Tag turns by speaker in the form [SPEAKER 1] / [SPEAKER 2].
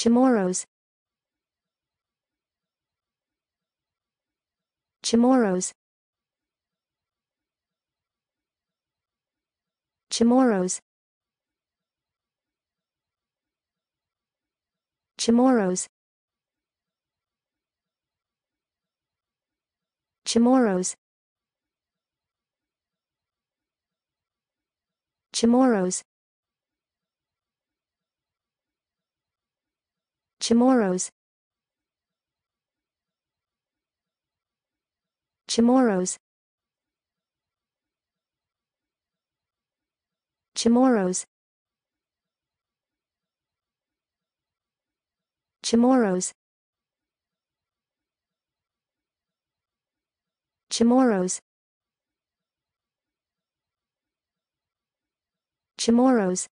[SPEAKER 1] Chamorros. Chamorros. Chamorros. Chamorros. Chamorros. Chamorros. Chamorros. Chamorros. Chamorros. Chamorros. Chamorros. Chamorros.